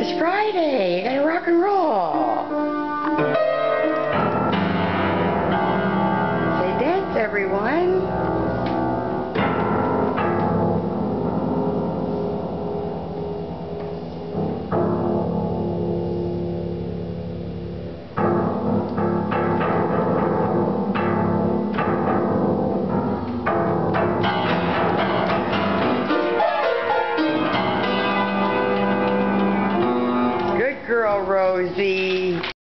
It's Friday and rock and roll. Say dance, everyone. Rosie.